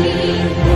Música